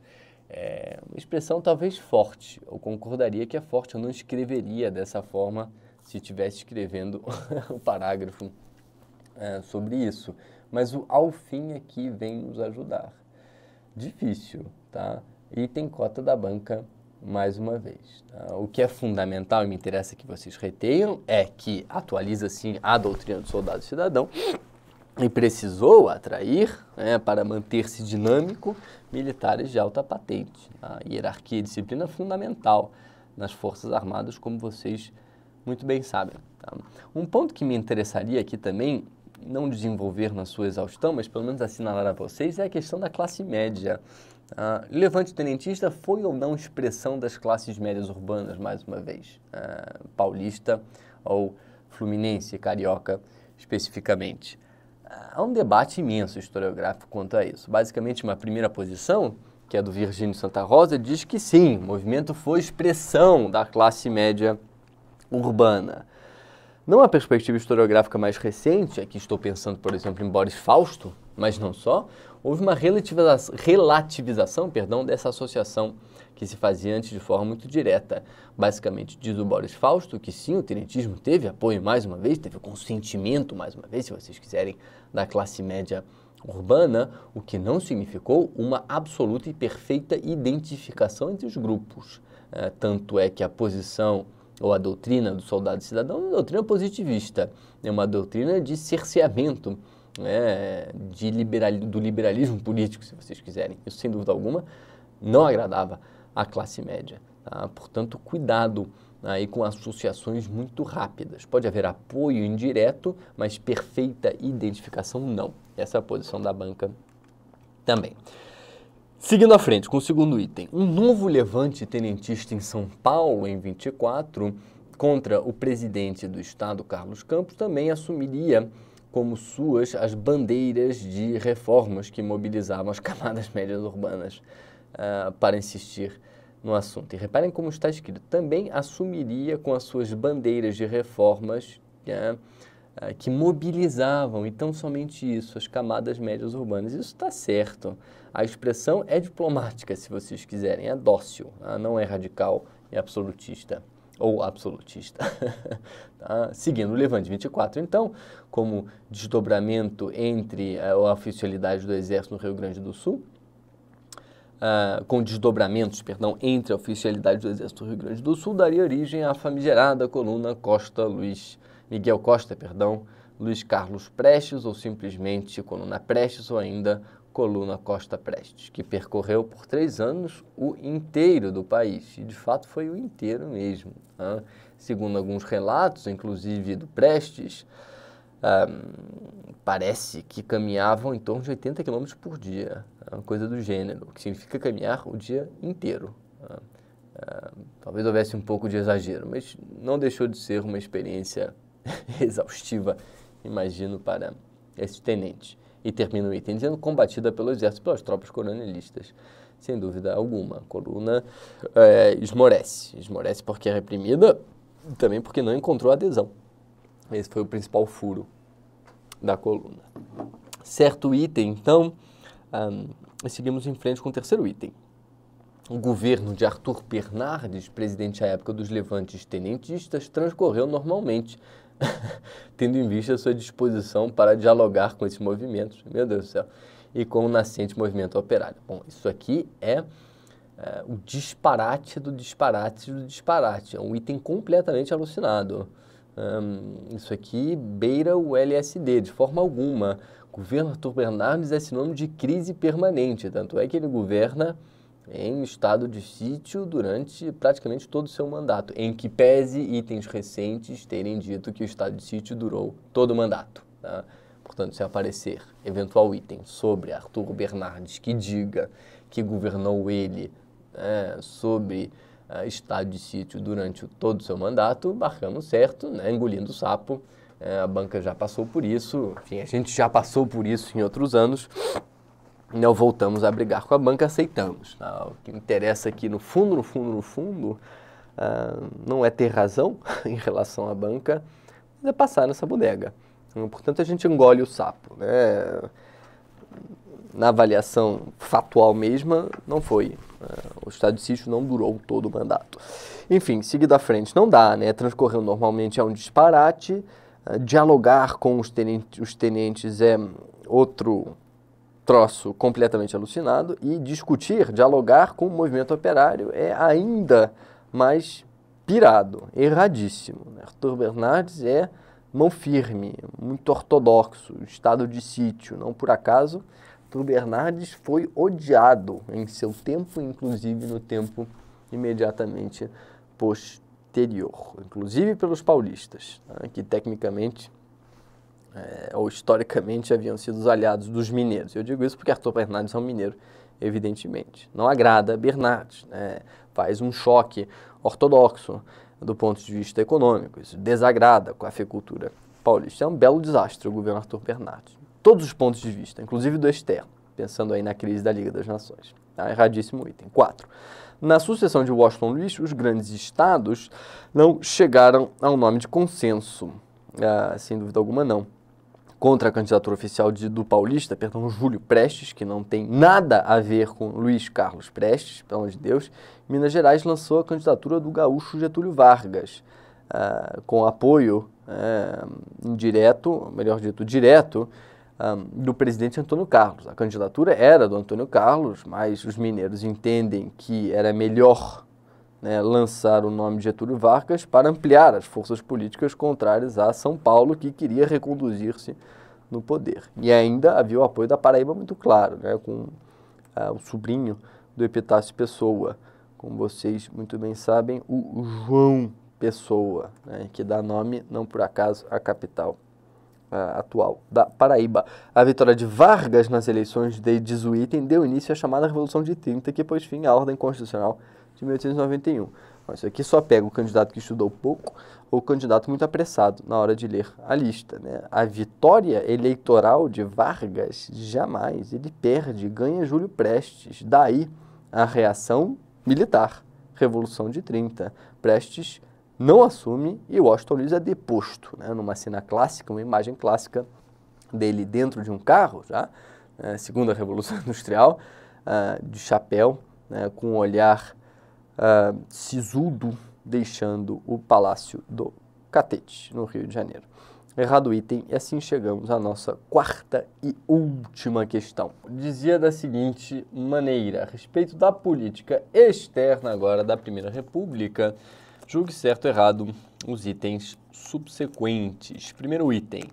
É uma expressão talvez forte, eu concordaria que é forte, eu não escreveria dessa forma se estivesse escrevendo o parágrafo é, sobre isso. Mas o ao fim aqui vem nos ajudar. Difícil, tá? E tem cota da banca mais uma vez. Tá? O que é fundamental e me interessa que vocês retenham é que atualiza sim a doutrina do soldado cidadão e precisou atrair, né, para manter-se dinâmico, militares de alta patente. A hierarquia e disciplina fundamental nas Forças Armadas, como vocês muito bem sabem. Tá? Um ponto que me interessaria aqui também, não desenvolver na sua exaustão, mas pelo menos assinalar a vocês, é a questão da classe média. Uh, levante tenentista foi ou não expressão das classes médias urbanas, mais uma vez? Uh, paulista ou fluminense, carioca especificamente. Uh, há um debate imenso historiográfico quanto a isso. Basicamente, uma primeira posição, que é do Virgínio Santa Rosa, diz que sim, o movimento foi expressão da classe média urbana. Numa perspectiva historiográfica mais recente, aqui estou pensando, por exemplo, em Boris Fausto, Mas não só, houve uma relativização, relativização perdão, dessa associação que se fazia antes de forma muito direta. Basicamente, diz o Boris Fausto que sim, o tenentismo teve apoio mais uma vez, teve consentimento mais uma vez, se vocês quiserem, da classe média urbana, o que não significou uma absoluta e perfeita identificação entre os grupos. É, tanto é que a posição ou a doutrina do soldado cidadão é uma doutrina positivista, é uma doutrina de cerceamento né, de liberal, do liberalismo político, se vocês quiserem. Isso, sem dúvida alguma, não agradava à classe média. Tá? Portanto, cuidado aí com associações muito rápidas. Pode haver apoio indireto, mas perfeita identificação não. Essa é a posição da banca também. Seguindo à frente, com o segundo item, um novo levante tenentista em São Paulo em 24 contra o presidente do estado, Carlos Campos, também assumiria como suas as bandeiras de reformas que mobilizavam as camadas médias urbanas uh, para insistir no assunto. E reparem como está escrito: também assumiria com as suas bandeiras de reformas uh, que mobilizavam, e tão somente isso, as camadas médias urbanas. Isso está certo. A expressão é diplomática, se vocês quiserem, é dócil, uh, não é radical e absolutista ou absolutista. tá? Seguindo o Levante 24, então, como desdobramento entre a oficialidade do Exército no Rio Grande do Sul, uh, com desdobramentos, perdão, entre a oficialidade do Exército do Rio Grande do Sul, daria origem à famigerada coluna Costa Luiz, Miguel Costa, perdão, Luiz Carlos Prestes, ou simplesmente coluna Prestes, ou ainda coluna Costa Prestes, que percorreu por três anos o inteiro do país, e de fato foi o inteiro mesmo. Né? Segundo alguns relatos, inclusive do Prestes, um, parece que caminhavam em torno de 80 km por dia, uma coisa do gênero, que significa caminhar o dia inteiro. Talvez houvesse um pouco de exagero, mas não deixou de ser uma experiência exaustiva, imagino, para esse tenente. E termina o item dizendo combatida pelo exército pelas tropas coronelistas. Sem dúvida alguma. A coluna é, esmorece. Esmorece porque é reprimida, também porque não encontrou adesão. Esse foi o principal furo da coluna. Certo item, então, seguimos em frente com o terceiro item. O governo de Arthur Bernardes, presidente à época dos levantes tenentistas, transcorreu normalmente, tendo em vista a sua disposição para dialogar com esses movimentos, meu Deus do céu, e com o nascente movimento operário. Bom, isso aqui é, é o disparate do disparate do disparate, é um item completamente alucinado. Um, isso aqui beira o LSD, de forma alguma. O governo Arthur Bernardes é sinônimo de crise permanente, tanto é que ele governa em estado de sítio durante praticamente todo o seu mandato, em que pese itens recentes terem dito que o estado de sítio durou todo o mandato. Tá? Portanto, se aparecer eventual item sobre Arthur Bernardes que diga que governou ele né, sobre uh, estado de sítio durante todo o seu mandato, marcamos certo, né, engolindo o sapo. Uh, a banca já passou por isso, enfim, a gente já passou por isso em outros anos. Não voltamos a brigar com a banca, aceitamos. Tá? O que interessa aqui no fundo, no fundo, no fundo, uh, não é ter razão em relação à banca, mas é passar nessa bodega. Portanto, a gente engole o sapo. Né? Na avaliação factual mesma, não foi. É, o estado de sítio não durou todo o mandato. Enfim, seguido à frente, não dá, né? Transcorreu normalmente é um disparate. Uh, dialogar com os tenentes, os tenentes é outro troço completamente alucinado. E discutir, dialogar com o movimento operário é ainda mais pirado, erradíssimo. Né? Arthur Bernardes é mão firme, muito ortodoxo, estado de sítio, não por acaso Arthur Bernardes foi odiado em seu tempo, inclusive no tempo imediatamente posterior, inclusive pelos paulistas, né, que tecnicamente é, ou historicamente haviam sido os aliados dos mineiros. Eu digo isso porque Arthur Bernardes é um mineiro, evidentemente. Não agrada Bernardes, né, faz um choque ortodoxo do ponto de vista econômico, isso desagrada com a aficultura paulista. É um belo desastre o governo Arthur Bernardes todos os pontos de vista, inclusive do externo, pensando aí na crise da Liga das Nações. Tá? Erradíssimo item. 4. Na sucessão de Washington Luiz, os grandes estados não chegaram ao nome de consenso. Ah, sem dúvida alguma, não. Contra a candidatura oficial de, do paulista, perdão, Júlio Prestes, que não tem nada a ver com Luiz Carlos Prestes, pelo amor de Deus, Minas Gerais lançou a candidatura do gaúcho Getúlio Vargas, uh, com apoio uh, indireto, melhor dito, direto, um, do presidente Antônio Carlos. A candidatura era do Antônio Carlos, mas os mineiros entendem que era melhor né, lançar o nome de Getúlio Vargas para ampliar as forças políticas contrárias a São Paulo, que queria reconduzir-se no poder. E ainda havia o apoio da Paraíba muito claro, né, com uh, o sobrinho do Epitácio Pessoa, como vocês muito bem sabem, o João Pessoa, né, que dá nome, não por acaso, à capital uh, atual da Paraíba. A vitória de Vargas nas eleições de 18 deu início à chamada Revolução de 30, que pôs fim à ordem constitucional de 1891. Mas isso aqui só pega o candidato que estudou pouco ou o candidato muito apressado na hora de ler a lista. Né? A vitória eleitoral de Vargas, jamais, ele perde, ganha Júlio Prestes. Daí a reação militar, Revolução de 30. Prestes não assume e Washington Luiz é deposto, né, numa cena clássica, uma imagem clássica dele dentro de um carro, já, né, segundo a Revolução Industrial, uh, de chapéu, né, com um olhar uh, sisudo, deixando o Palácio do Catete, no Rio de Janeiro. Errado item, e assim chegamos à nossa quarta e última questão. Dizia da seguinte maneira, a respeito da política externa agora da Primeira República, Julgue certo ou errado os itens subsequentes. Primeiro item.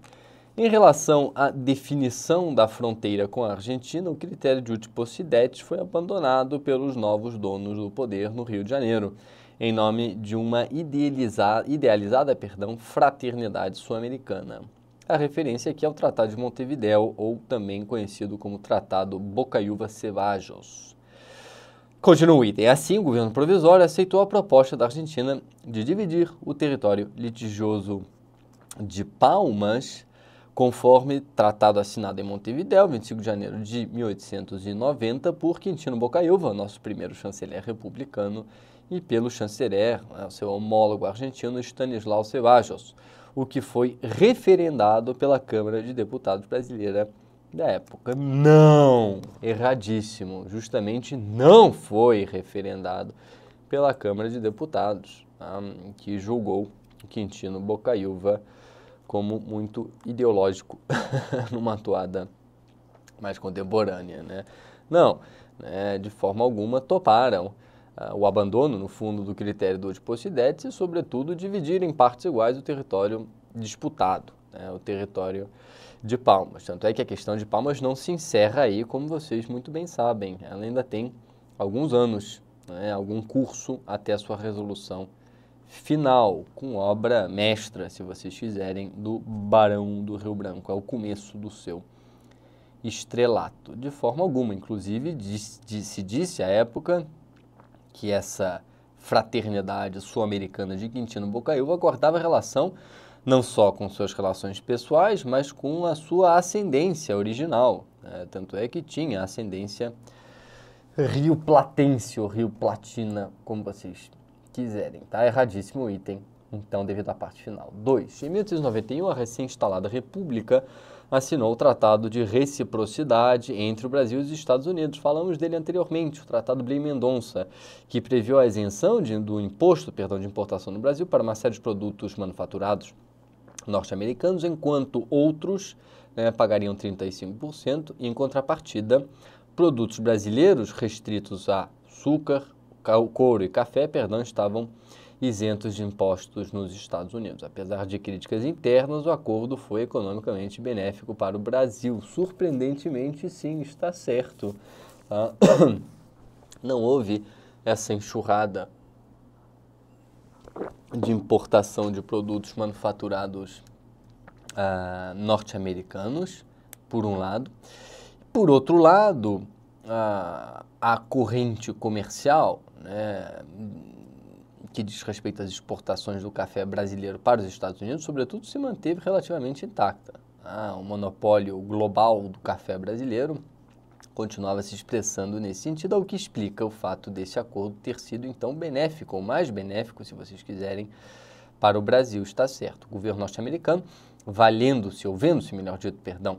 Em relação à definição da fronteira com a Argentina, o critério de Utposidete foi abandonado pelos novos donos do poder no Rio de Janeiro, em nome de uma idealizada, idealizada perdão, fraternidade sul-americana. A referência aqui é o Tratado de Montevideo, ou também conhecido como Tratado Bocaiúva-Cevajos. Continua o item. Assim, o governo provisório aceitou a proposta da Argentina de dividir o território litigioso de Palmas, conforme tratado assinado em Montevideo, 25 de janeiro de 1890, por Quintino Bocaiúva, nosso primeiro chanceler republicano, e pelo chanceler, né, seu homólogo argentino, Stanislau Cevajos, o que foi referendado pela Câmara de Deputados brasileira da época. Não! Erradíssimo. Justamente não foi referendado pela Câmara de Deputados, tá? que julgou Quintino Bocaiúva como muito ideológico numa atuada mais contemporânea. Né? Não, né, de forma alguma toparam uh, o abandono, no fundo, do critério do Odiposidetes e, sobretudo, dividir em partes iguais o território disputado, né, o território de Palmas. Tanto é que a questão de Palmas não se encerra aí, como vocês muito bem sabem. Ela ainda tem alguns anos, né, algum curso até a sua resolução final, com obra mestra, se vocês quiserem, do Barão do Rio Branco. É o começo do seu estrelato. De forma alguma, inclusive, se disse à época que essa fraternidade sul-americana de Quintino Bocaiúva guardava relação não só com suas relações pessoais, mas com a sua ascendência original. Né? Tanto é que tinha ascendência Rio Platense ou Rio Platina, como vocês quiserem. Tá erradíssimo o item, então, devido à parte final. 2. Em 1891, a recém-instalada República assinou o Tratado de Reciprocidade entre o Brasil e os Estados Unidos. Falamos dele anteriormente, o Tratado Blay-Mendonça, que previu a isenção de, do imposto perdão, de importação no Brasil para uma série de produtos manufaturados norte-americanos, enquanto outros né, pagariam 35%, e em contrapartida, produtos brasileiros restritos a açúcar, couro e café, perdão, estavam isentos de impostos nos Estados Unidos. Apesar de críticas internas, o acordo foi economicamente benéfico para o Brasil. Surpreendentemente, sim, está certo. Tá? Não houve essa enxurrada de importação de produtos manufaturados uh, norte-americanos, por um lado. Por outro lado, uh, a corrente comercial, né, que diz respeito às exportações do café brasileiro para os Estados Unidos, sobretudo, se manteve relativamente intacta. Ah, o monopólio global do café brasileiro continuava se expressando nesse sentido, o que explica o fato desse acordo ter sido então benéfico, ou mais benéfico, se vocês quiserem, para o Brasil, está certo. O governo norte-americano, valendo-se, ou vendo-se, melhor dito, perdão,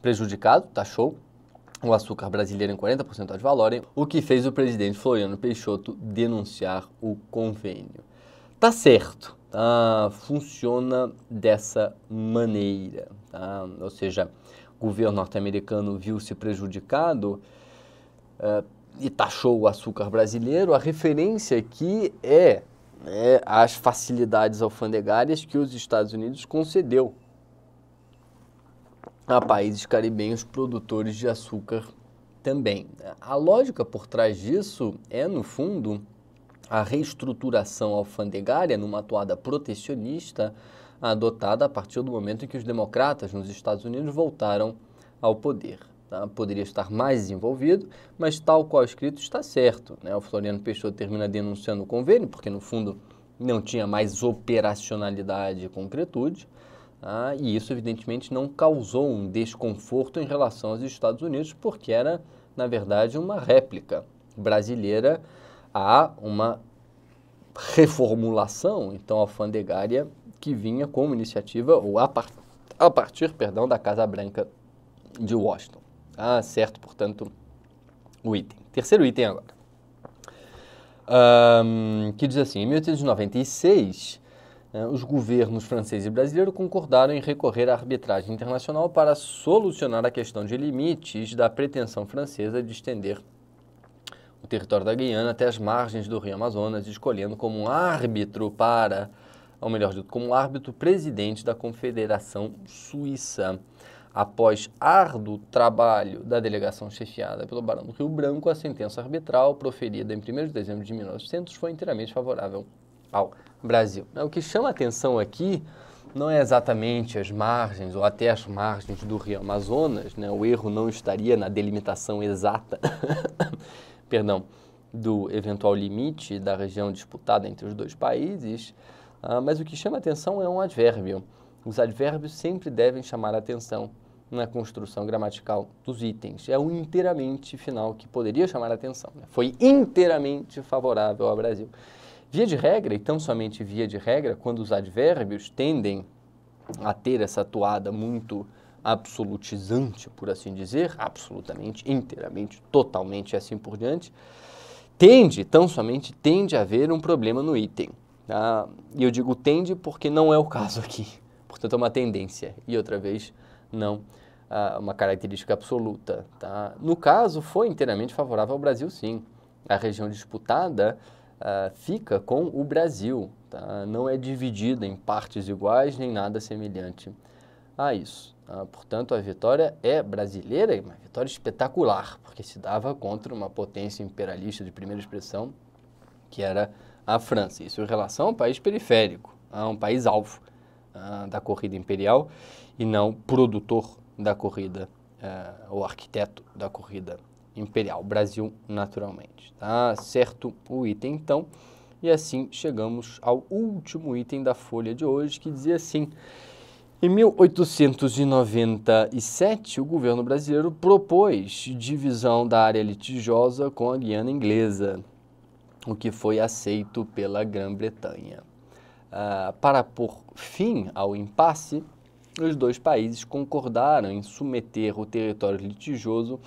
prejudicado, taxou o açúcar brasileiro em 40% de valor, o que fez o presidente Floriano Peixoto denunciar o convênio. Tá certo, tá? funciona dessa maneira, tá? ou seja, o governo norte-americano viu-se prejudicado uh, e taxou o açúcar brasileiro. A referência aqui é, é as facilidades alfandegárias que os Estados Unidos concedeu a países caribenhos produtores de açúcar também. A lógica por trás disso é, no fundo, a reestruturação alfandegária numa atuada protecionista adotada a partir do momento em que os democratas nos Estados Unidos voltaram ao poder. Tá? Poderia estar mais desenvolvido, mas tal qual escrito está certo. Né? O Floriano Peixoto termina denunciando o convênio, porque no fundo não tinha mais operacionalidade e concretude. Ah, e isso, evidentemente, não causou um desconforto em relação aos Estados Unidos, porque era, na verdade, uma réplica brasileira a uma reformulação, então, alfandegária, que vinha como iniciativa, ou a, par a partir, perdão, da Casa Branca de Washington. Ah, certo, portanto, o item. Terceiro item agora. Um, que diz assim, em 1896, né, os governos francês e brasileiro concordaram em recorrer à arbitragem internacional para solucionar a questão de limites da pretensão francesa de estender o território da Guiana até as margens do rio Amazonas, escolhendo como árbitro para, ou melhor dito, como árbitro presidente da Confederação Suíça. Após árduo trabalho da delegação chefiada pelo Barão do Rio Branco, a sentença arbitral, proferida em 1 de dezembro de 1900, foi inteiramente favorável ao Brasil. O que chama atenção aqui não é exatamente as margens ou até as margens do rio Amazonas, né? o erro não estaria na delimitação exata, perdão, do eventual limite da região disputada entre os dois países, uh, mas o que chama atenção é um advérbio. Os advérbios sempre devem chamar atenção na construção gramatical dos itens. É o inteiramente final que poderia chamar atenção. Né? Foi inteiramente favorável ao Brasil. Via de regra, e tão somente via de regra, quando os advérbios tendem a ter essa toada muito absolutizante, por assim dizer, absolutamente, inteiramente, totalmente e assim por diante, tende, tão somente tende a haver um problema no item. Tá? E eu digo tende porque não é o caso aqui. Portanto, é uma tendência. E outra vez, não ah, uma característica absoluta. Tá? No caso, foi inteiramente favorável ao Brasil, sim. A região disputada uh, fica com o Brasil. Tá? Não é dividida em partes iguais nem nada semelhante a isso. Uh, portanto, a vitória é brasileira uma vitória espetacular, porque se dava contra uma potência imperialista de primeira expressão, que era a França. Isso em relação a um país periférico, a um país alvo uh, da corrida imperial e não produtor da corrida, uh, ou arquiteto da corrida imperial, Brasil naturalmente. Tá certo o item então. E assim chegamos ao último item da folha de hoje, que dizia assim: em 1897, o governo brasileiro propôs divisão da área litigiosa com a Guiana Inglesa, o que foi aceito pela Grã-Bretanha. Uh, para pôr fim ao impasse, os dois países concordaram em submeter o território litigioso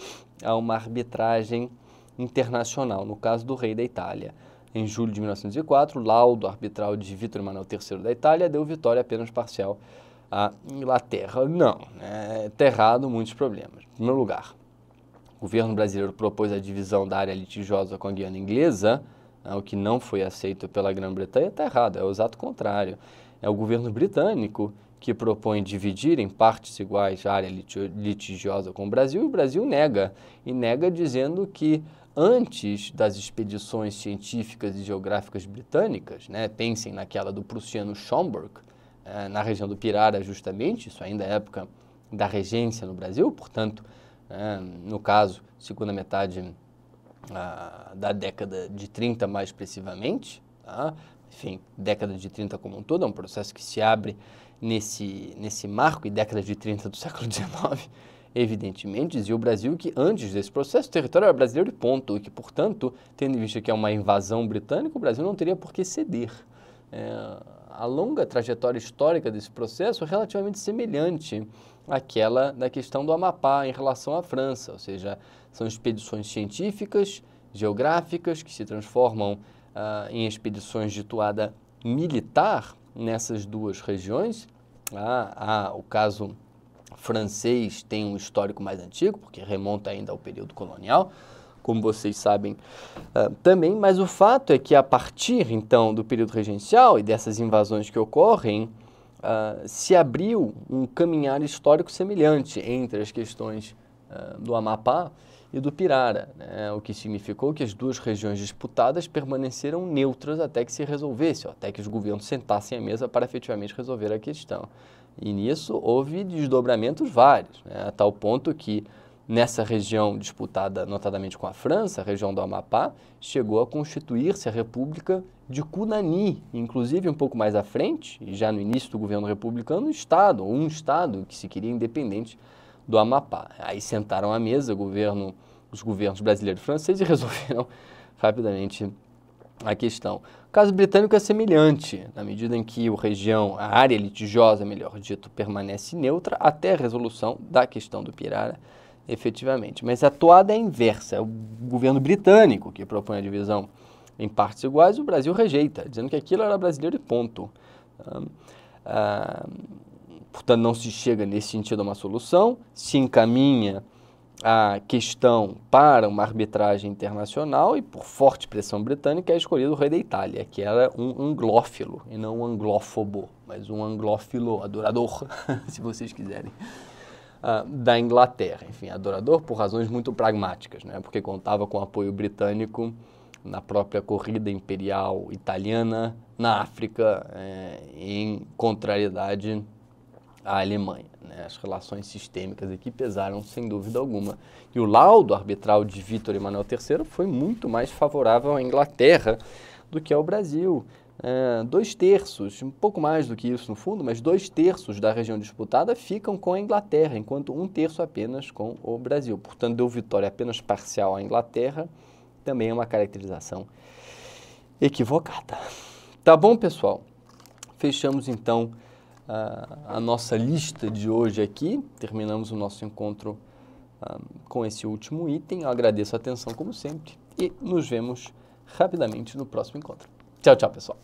a uma arbitragem internacional, no caso do rei da Itália. Em julho de 1904, o laudo arbitral de Vítor Emanuel III da Itália deu vitória apenas parcial à Inglaterra. Não, é tá errado, muitos problemas. Em primeiro lugar, o governo brasileiro propôs a divisão da área litigiosa com a Guiana Inglesa, né, o que não foi aceito pela Grã-Bretanha, está errado, é o exato contrário. É o governo britânico que propõe dividir em partes iguais a área litigiosa com o Brasil, e o Brasil nega, e nega dizendo que antes das expedições científicas e geográficas britânicas, né, pensem naquela do prussiano Schomburg, eh, na região do Pirara justamente, isso ainda é época da regência no Brasil, portanto, eh, no caso, segunda metade ah, da década de 30 mais expressivamente, tá? enfim, década de 30 como um todo, é um processo que se abre nesse, nesse marco e década de 30 do século XIX, evidentemente, dizia o Brasil que antes desse processo o território era brasileiro e ponto, e que, portanto, tendo em vista que é uma invasão britânica, o Brasil não teria por que ceder. É, a longa trajetória histórica desse processo é relativamente semelhante àquela da questão do Amapá em relação à França, ou seja, são expedições científicas, geográficas, que se transformam uh, em expedições de toada militar nessas duas regiões. Ah, ah, o caso francês tem um histórico mais antigo, porque remonta ainda ao período colonial, como vocês sabem uh, também, mas o fato é que a partir então do período regencial e dessas invasões que ocorrem, uh, se abriu um caminhar histórico semelhante entre as questões uh, do Amapá e do Pirara, né? o que significou que as duas regiões disputadas permaneceram neutras até que se resolvesse, até que os governos sentassem à mesa para efetivamente resolver a questão. E nisso houve desdobramentos vários, né? a tal ponto que nessa região disputada notadamente com a França, a região do Amapá, chegou a constituir-se a República de Cunani, inclusive um pouco mais à frente, já no início do governo republicano, um estado, um estado que se queria independente do Amapá. Aí sentaram à mesa governo, os governos brasileiro e francês e resolveram rapidamente a questão. O caso britânico é semelhante, na medida em que a região, a área litigiosa, melhor dito, permanece neutra até a resolução da questão do Pirara, efetivamente. Mas a toada é inversa, é o governo britânico que propõe a divisão em partes iguais, o Brasil rejeita, dizendo que aquilo era brasileiro e ponto. Ah, portanto, não se chega nesse sentido a uma solução, se encaminha a questão para uma arbitragem internacional e, por forte pressão britânica, é escolhido o rei da Itália, que era um anglófilo, e não um anglófobo, mas um anglófilo adorador, se vocês quiserem, uh, da Inglaterra. Enfim, adorador por razões muito pragmáticas, né? porque contava com apoio britânico na própria corrida imperial italiana na África, é, em contrariedade à Alemanha. Né? As relações sistêmicas aqui pesaram sem dúvida alguma. E o laudo arbitral de Vítor Emanuel III foi muito mais favorável à Inglaterra do que ao Brasil. É, dois terços, um pouco mais do que isso no fundo, mas dois terços da região disputada ficam com a Inglaterra, enquanto um terço apenas com o Brasil. Portanto, deu vitória apenas parcial à Inglaterra, também é uma caracterização equivocada. Tá bom, pessoal? Fechamos então a, nossa lista de hoje aqui. Terminamos o nosso encontro um, com esse último item. Eu agradeço a atenção, como sempre, e nos vemos rapidamente no próximo encontro. Tchau, tchau, pessoal.